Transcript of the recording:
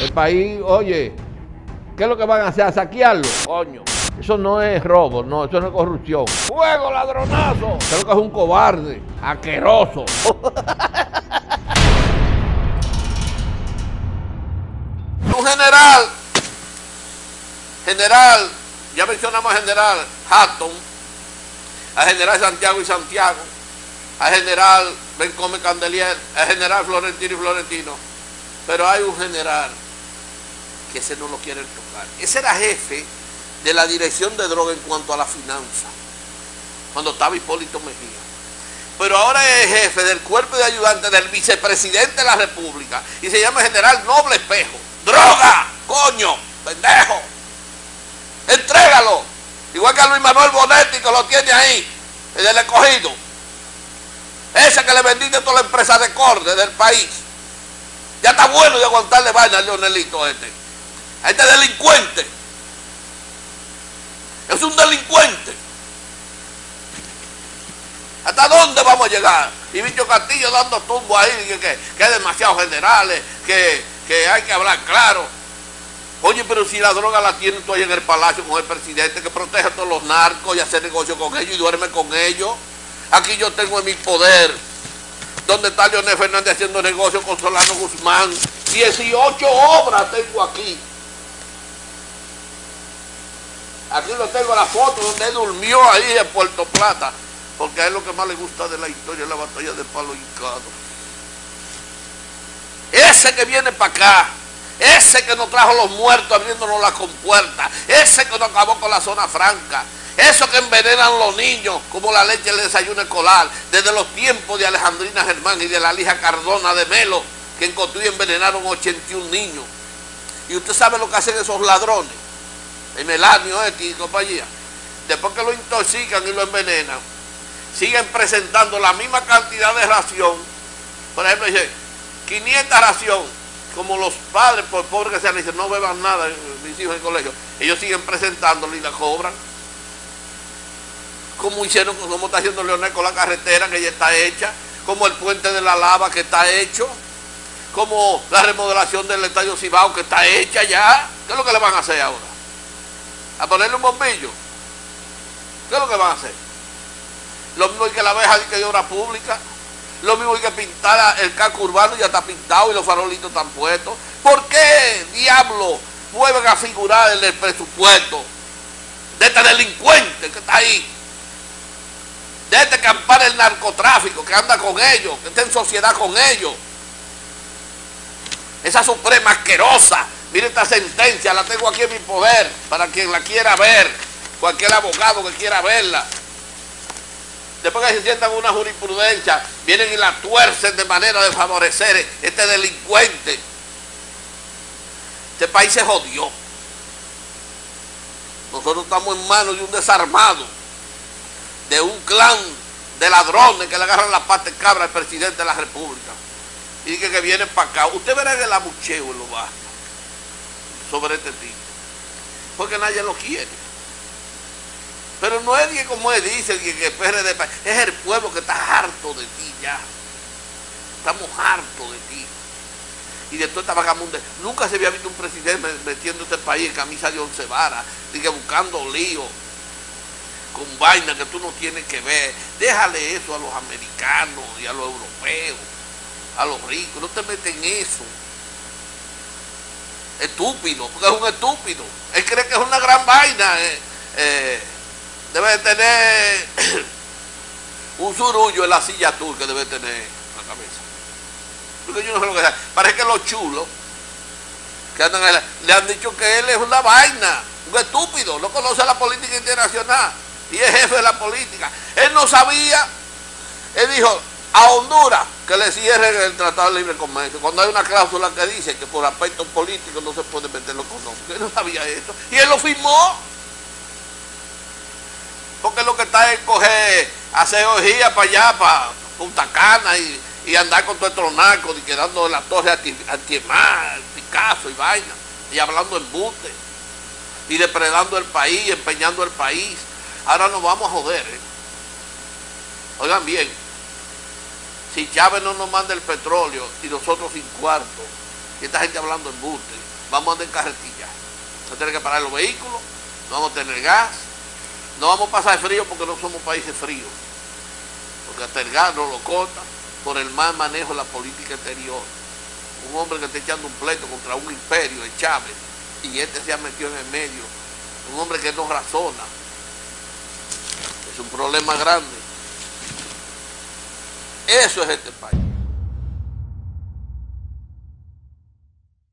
El país, oye, ¿qué es lo que van a hacer? ¿A saquearlo? Coño. Eso no es robo, no, eso no es corrupción. ¡Fuego, ladronazo! Creo que es un cobarde, asqueroso. un general, general, ya mencionamos al general Hatton, al general Santiago y Santiago, al general Bencome Candelier, al general Florentino y Florentino, pero hay un general que ese no lo quiere tocar. Ese era jefe de la dirección de droga en cuanto a la finanza, cuando estaba Hipólito Mejía. Pero ahora es jefe del cuerpo de ayudantes del vicepresidente de la República y se llama general Noble Espejo. ¡Droga! ¡Coño! ¡Pendejo! ¡Entrégalo! Igual que a Luis Manuel Bonetti que lo tiene ahí, el del escogido. Ese que le vendiste toda la empresa de corte del país. Ya está bueno de aguantarle vaina al Leonelito este. A este delincuente. Es un delincuente. ¿Hasta dónde vamos a llegar? Y Bicho Castillo dando tumbo ahí, que, que, que hay demasiados generales, que, que hay que hablar claro. Oye, pero si la droga la tienen tú ahí en el palacio con el presidente que protege a todos los narcos y hace negocio con ellos y duerme con ellos. Aquí yo tengo en mi poder. ¿Dónde está Leonel Fernández haciendo negocio con Solano Guzmán? 18 obras tengo aquí. Aquí lo tengo la foto donde él durmió ahí en Puerto Plata. Porque a él lo que más le gusta de la historia la batalla de Palo Hincado. Ese que viene para acá, ese que nos trajo los muertos abriéndonos la compuerta, ese que nos acabó con la zona franca, eso que envenenan los niños como la leche del desayuno escolar, desde los tiempos de Alejandrina Germán y de la lija Cardona de Melo, que en Cotuí envenenaron 81 niños. Y usted sabe lo que hacen esos ladrones, el Melanio X y compañía. Después que lo intoxican y lo envenenan, siguen presentando la misma cantidad de ración. Por ejemplo, dice, 500 ración, como los padres, por pobres que sean, dicen, no beban nada, mis hijos en el colegio. Ellos siguen presentándolo y la cobran. Como hicieron, como está haciendo Leonel con la carretera que ya está hecha, como el puente de la lava que está hecho, como la remodelación del estadio Cibao que está hecha ya. ¿Qué es lo que le van a hacer ahora? ¿A ponerle un bombillo? ¿Qué es lo que van a hacer? Lo mismo que la abeja de obra pública. Lo mismo que pintar el casco urbano, ya está pintado y los farolitos están puestos. ¿Por qué, diablo, vuelven a figurar en el presupuesto de este delincuente que está ahí? De este que ampara el narcotráfico, que anda con ellos, que está en sociedad con ellos. Esa suprema asquerosa. Mire esta sentencia, la tengo aquí en mi poder, para quien la quiera ver, cualquier abogado que quiera verla. Después que se sientan una jurisprudencia, vienen y la tuercen de manera de favorecer este delincuente. Este país se jodió. Nosotros estamos en manos de un desarmado, de un clan de ladrones que le agarran la pata de cabra al presidente de la República. Y que, que vienen para acá. Usted verá el abucheo en lo bajo sobre este tipo. Porque nadie lo quiere. Pero no es que como él dice, que, que PRD, es el pueblo que está harto de ti ya. Estamos hartos de ti. Y de toda esta vagabunda. Nunca se había visto un presidente metiendo este país en camisa de once varas, buscando lío, con vaina que tú no tienes que ver. Déjale eso a los americanos y a los europeos, a los ricos. No te meten en eso. Estúpido, porque es un estúpido. Él cree que es una gran vaina. Eh, eh, debe tener un surullo en la silla que debe tener en la cabeza. Porque yo no sé lo que sea. Parece que los chulos que andan ahí, le han dicho que él es una vaina, un estúpido, no conoce la política internacional y es jefe de la política. Él no sabía, él dijo a Honduras que le cierren el Tratado de Libre Comercio, cuando hay una cláusula que dice que por aspectos políticos no se puede meter lo económico. Él no sabía eso. Y él lo firmó. Porque lo que está es coger, hacer orgía para allá, para Punta Cana y, andar con todo estos narcos y quedando en la torre antimar, Picasso y vaina, y hablando en buste, y depredando el país, empeñando el país. Ahora nos vamos a joder. ¿eh? Oigan bien, si Chávez no nos manda el petróleo y nosotros sin cuarto, Y esta gente hablando en buste. Vamos a andar en carretilla. Vamos a tener que parar los vehículos, no vamos a tener gas, no vamos a pasar frío porque no somos países fríos. Porque hasta el gas no lo corta por el mal manejo de la política exterior. Un hombre que está echando un pleito contra un imperio, el Chávez, y este se ha metido en el medio. Un hombre que no razona. Es un problema grande. Eso es este país.